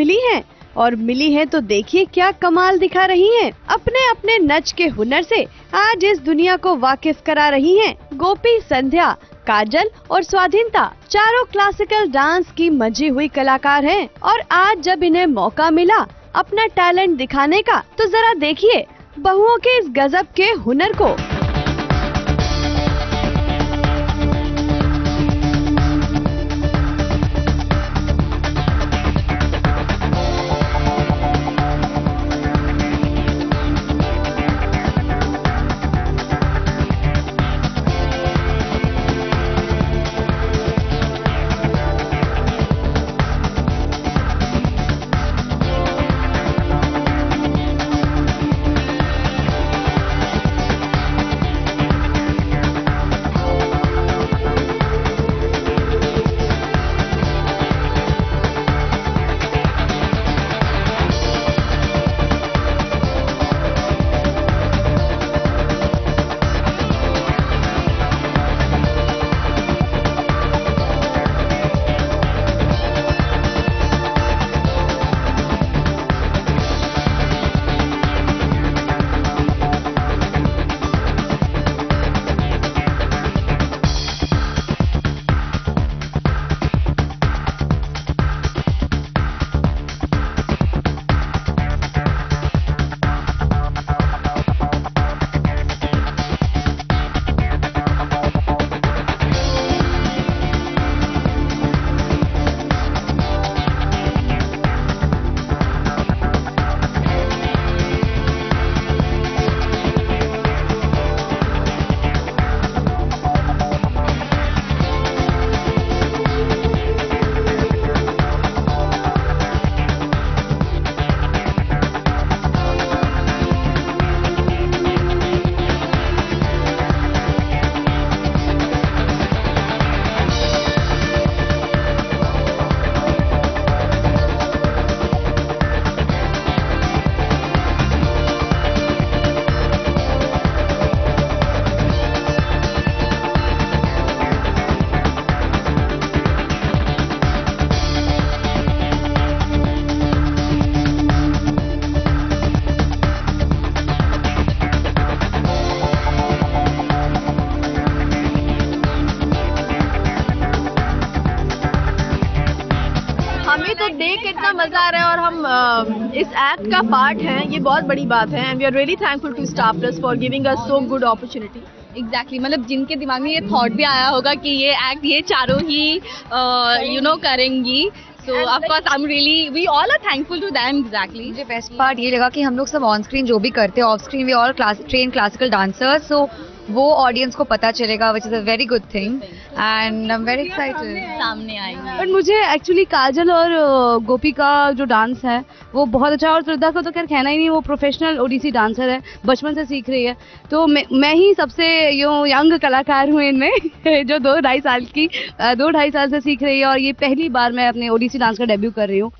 मिली हैं और मिली हैं तो देखिए क्या कमाल दिखा रही हैं। अपने अपने नच के हुनर से आज इस दुनिया को वाकिफ करा रही हैं। गोपी, संध्या, काजल और स्वाधीनता चारों क्लासिकल डांस की मजी हुई कलाकार हैं और आज जब इन्हें मौका मिला अपना टैलेंट दिखाने का तो जरा देखिए, बहुओं के इस गजब के हुनर को इस एक्ट का पार्ट हैं ये बहुत बड़ी बात है and we are really thankful to Star Plus for giving us so good opportunity exactly exactly. मतलब जिनके दिमाग में ये थॉट भी आया होगा कि ये एक्ट ये चारों ही यू नो करेंगी. So of course I am really we all are thankful to them exactly मुझे बेस्ट पार्ट ये लगा कि हम लोग सब ऑन स्क्रीन जो भी करते हैं off screen we all class train classical dancers so वो ऑडियंस को पता चलेगा which is a very good thing and I am very excited सामने आएँगे। बट मुझे एक्चुअली काजल और गोपी का जो डांस है वो बहुत अच्छा और श्रद्धा का तो खैर कहना ही नहीं वो प्रोफेशनल ओडिसी डांसर है बचपन से सीख रही है। तो मैं मैं ही सबसे यो यंग कलाकार हूँ इनमें जो दो ढाई साल की दो ढाई साल से सीख रही है। और ये पहली बार मैं अपने ओडिसी डांस का डेब्यू कर रही हूँ।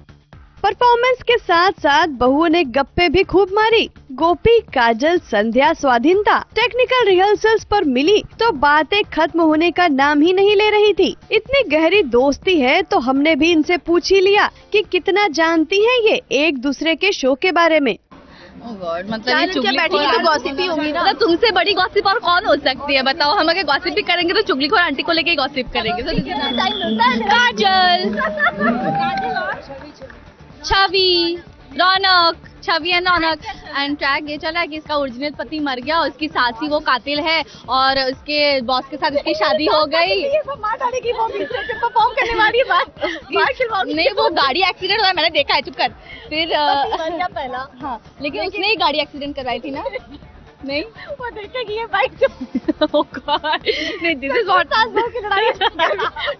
परफॉर्मेंस के साथ साथ बहुओं ने गप्पे भी खूब मारी। गोपी काजल संध्या स्वाधीनता टेक्निकल रिहर्सल्स पर मिली तो बातें खत्म होने का नाम ही नहीं ले रही थी। इतनी गहरी दोस्ती है तो हमने भी इनसे पूछ ही लिया कि कितना जानती हैं ये एक दूसरे के शो के बारे में। Oh God, मतलब ये तो gossip ही होगी ना। मतलब तुमसे बड़ी गॉसिप और कौन हो सकती है बताओ। हम अगर गॉसिप भी करेंगे तो चुगली और आंटी को लेके गॉसिप करेंगे। Kajal! Chhavi. Raunak Chhavi and Raunak. And track ये चला है कि इसका ओरिजिनल पति मर गया उसकी साथी वो कातिल है और उसके बॉस के साथ इसकी शादी हो गई। करने वाली बात। बात नहीं वो गाड़ी एक्सीडेंट हुआ मैंने देखा है चुप कर। फिर पहला। हाँ लेकिन उसने ही गाड़ी एक्सीडेंट करवाई थी ना। नहीं वो देखेगी ये बाइक oh God. नहीं दिस इज़ व्हाट सास बहू की लड़ाई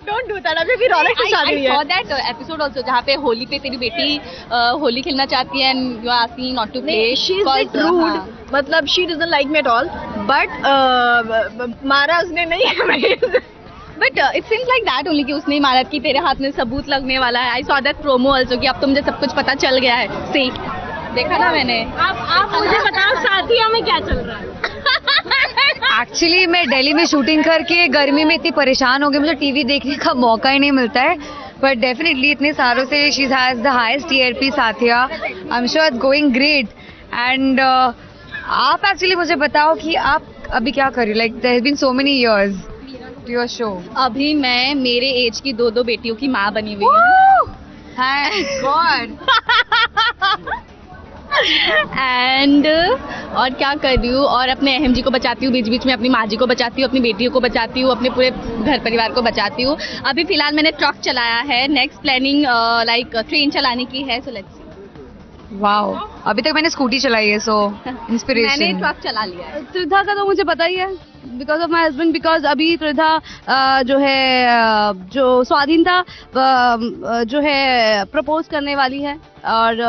डोंट डू दैट अभी भी रौनक की शादी है। saw that uh, episode also जहाँ पे होली पे तेरी बेटी uh, होली खेलना चाहती है she is because, uh, rude हाँ. मतलब she doesn't like me at all but मारा उसने नहीं है But uh, it seems like that कि उसने मारा कि तेरे हाथ में सबूत लगने वाला है। आई saw that promo also कि अब तो मुझे सब कुछ पता चल गया है। See? देखा ना मैंने। आप आप मुझे बताओ साथिया में क्या चल रहा है? एक्चुअली मैं दिल्ली में शूटिंग करके गर्मी में इतनी परेशान हो गई मुझे टीवी देखने का मौका ही नहीं मिलता है। बट डेफिनेटली इतने सालों से she has the highest TRP Saathiya. I am sure it's going great and आप एक्चुअली मुझे बताओ कि आप अभी क्या कर रही like there has been so many years to your show अभी मैं मेरे एज की दो दो बेटियों की माँ बनी हुई हूँ। गॉड एंड और क्या कर रही हूँ? और अपने अहम जी को बचाती हूँ बीच बीच में अपनी माँ जी को बचाती हूँ अपनी बेटियों को बचाती हूँ अपने पूरे घर परिवार को बचाती हूँ। अभी फ़िलहाल मैंने ट्रक चलाया है नेक्स्ट प्लानिंग लाइक ट्रेन चलाने की है सो लेट्स वाओ अभी तक मैंने स्कूटी चलाई है सो मैंने इंस्पिरेशन ट्रक चला लिया है। त्रिधा का तो मुझे पता ही है because of my husband because अभी त्रिधा जो है जो स्वाधीनता जो है प्रपोज करने वाली है और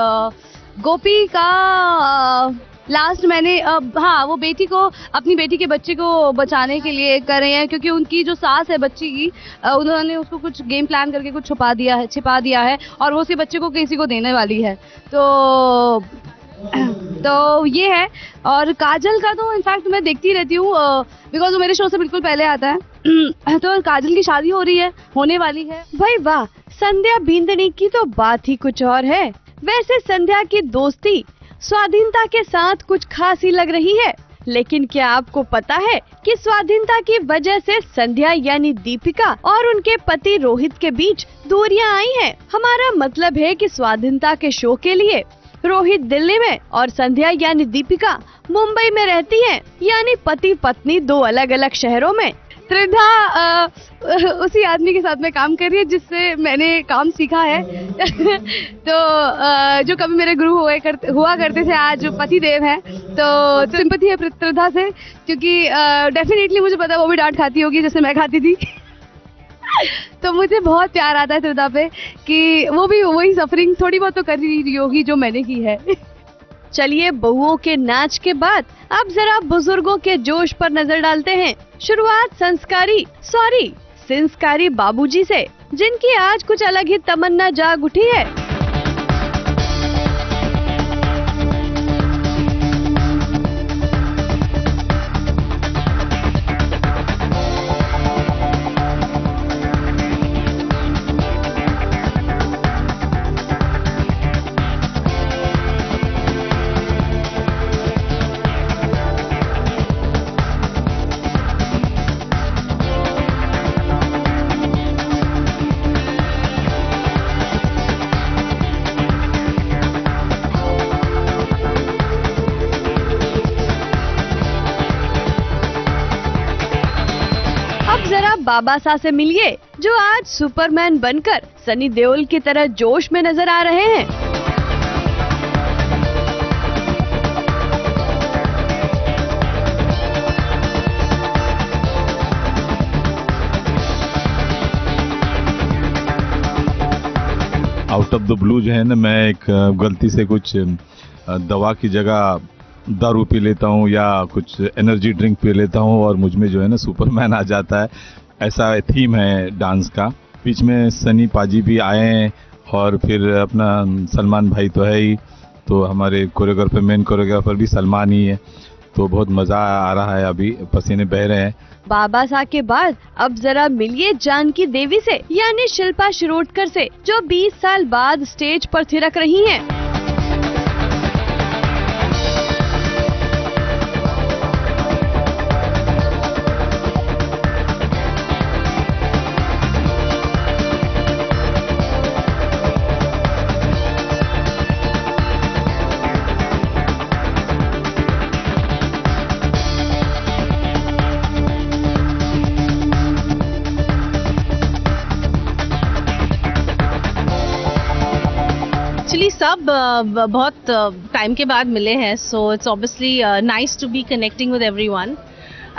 गोपी का लास्ट मैंने, अब हाँ वो बेटी को, अपनी बेटी के बच्चे को बचाने के लिए कर रहे हैं, क्योंकि उनकी जो सास है बच्ची की उन्होंने उसको कुछ गेम प्लान करके कुछ छुपा दिया है, छिपा दिया है, और वो उसके बच्चे को किसी को देने वाली है। तो तो ये है, और काजल का तो इनफैक्ट मैं देखती रहती हूँ बिकॉज़ वो मेरे शो से बिल्कुल पहले आता है। तो काजल की शादी हो रही है, होने वाली है। भाई वाह, संध्या बिंदनी की तो बात ही कुछ और है। वैसे संध्या की दोस्ती स्वाधीनता के साथ कुछ खास ही लग रही है। लेकिन क्या आपको पता है कि स्वाधीनता की वजह से संध्या यानी दीपिका और उनके पति रोहित के बीच दूरियाँ आई हैं। हमारा मतलब है कि स्वाधीनता के शो के लिए रोहित दिल्ली में और संध्या यानी दीपिका मुंबई में रहती हैं, यानी पति पत्नी दो अलग अलग शहरों में। अ, उसी आदमी के साथ में काम कर रही है जिससे मैंने काम सीखा है। तो अ, जो कभी मेरे गुरु हुए करते हुआ करते थे आज पति देव हैं। तो सिंपति है त्रिधा से क्योंकि डेफिनेटली मुझे पता वो भी डांट खाती होगी जैसे मैं खाती थी। तो मुझे बहुत प्यार आता है त्रिधा पे कि वो भी वही सफरिंग थोड़ी बहुत तो कर रही होगी जो मैंने की है। चलिए बहुओं के नाच के बाद अब जरा बुज़ुर्गों के जोश पर नज़र डालते हैं। शुरुआत संस्कारी, सॉरी, संस्कारी बाबूजी से, जिनकी आज कुछ अलग ही तमन्ना जाग उठी है। बाबा सा से मिलिए, जो आज सुपरमैन बनकर सनी देओल की तरह जोश में नज़र आ रहे हैं। आउट ऑफ़ द ब्लू जो है ना, मैं एक गलती से कुछ दवा की जगह दारू पी लेता हूँ या कुछ एनर्जी ड्रिंक पी लेता हूँ और मुझमें जो है ना, सुपरमैन आ जाता है। ऐसा थीम है डांस का। बीच में सनी पाजी भी आए हैं और फिर अपना सलमान भाई तो है ही। तो हमारे कोरियोग्राफर मेन कोरियोग्राफर भी सलमान ही है। तो बहुत मज़ा आ रहा है अभी, पसीने बह रहे हैं। बाबा साहब के बाद अब जरा मिलिए जानकी देवी से, यानी शिल्पा शिरोडकर से, जो 20 साल बाद स्टेज पर थिरक रही हैं। एक्चुअली सब अ, ब- बहुत टाइम के बाद मिले हैं so it's obviously nice to be connecting with everyone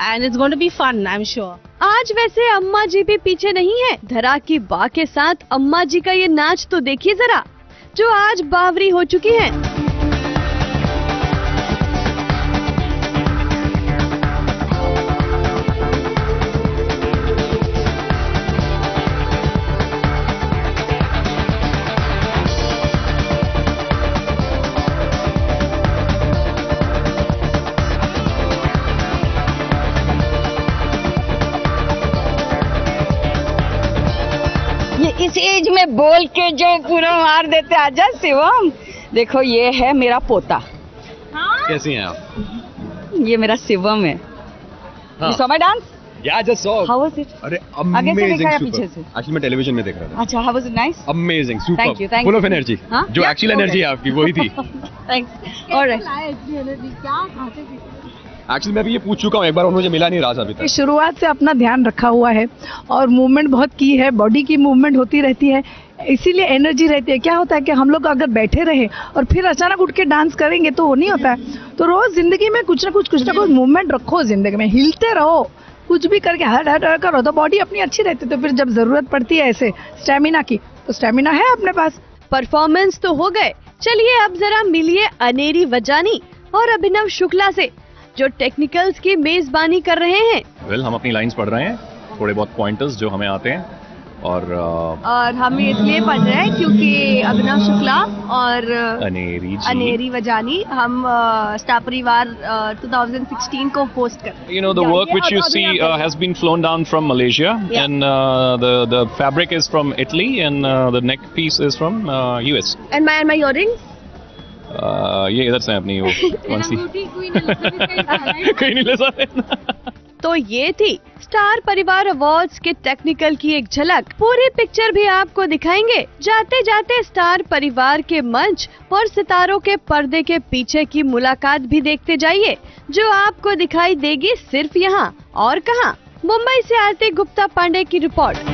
and it's going to be fun I am sure आज वैसे अम्मा जी भी पीछे नहीं है धरा की बा के साथ अम्मा जी का ये नाच तो देखिए जरा जो आज बावरी हो चुकी हैं। में बोल के जो पूरा मार देते आजा शिवम। देखो ये है मेरा पोता। कैसी हैं आप? ये मेरा शिवम है। हाँ। So How was it? अरे से एक्चुअली मैं टेलीविज़न में देख रहा था। अच्छा how was it? Nice? Amazing Thank you, super thank full you. Of energy हाँ? जो एक्चुअल एनर्जी है आपकी वही थी। Thanks. Alright. एक्चुअली मैं भी ये पूछ चुका हूँ एक बार मुझे मिला नहीं रहा था अभी तक। शुरुआत से अपना ध्यान रखा हुआ है और मूवमेंट बहुत की है बॉडी की मूवमेंट होती रहती है इसीलिए एनर्जी रहती है। क्या होता है कि हम लोग अगर बैठे रहे और फिर अचानक उठ के डांस करेंगे तो वो नहीं होता है। तो रोज ज़िंदगी में कुछ ना कुछ कुछ ना कुछ मूवमेंट रखो ज़िंदगी में हिलते रहो। कुछ भी करके हट हट हट करो तो बॉडी अपनी अच्छी रहती है। तो फिर जब ज़रूरत पड़ती है ऐसे स्टेमिना की तो स्टेमिना है अपने पास। परफॉर्मेंस तो हो गए। चलिए अब जरा मिलिए अनेरी वजानी और अभिनव शुक्ला से जो टेक्निकल्स की मेजबानी कर रहे हैं। वेल well, हम अपनी लाइंस पढ़ रहे हैं थोड़े बहुत पॉइंटर्स जो हमें आते हैं और uh, और हम इसलिए पढ़ रहे हैं क्योंकि अभिनव शुक्ला और uh, अनेरी जी। अनेरी वजानी हम स्टाफ परिवार टू को होस्ट कर यू नो ये इधर से अपनी वो कौन सी कोई नहीं ले सकते तो ये थी स्टार परिवार अवार्ड्स के टेक्निकल की एक झलक। पूरी पिक्चर भी आपको दिखाएँगे। जाते जाते स्टार परिवार के मंच और सितारों के पर्दे के पीछे की मुलाकात भी देखते जाइए। जो आपको दिखाई देगी सिर्फ़ यहाँ और कहाँ। मुंबई से आरती गुप्ता पांडे की रिपोर्ट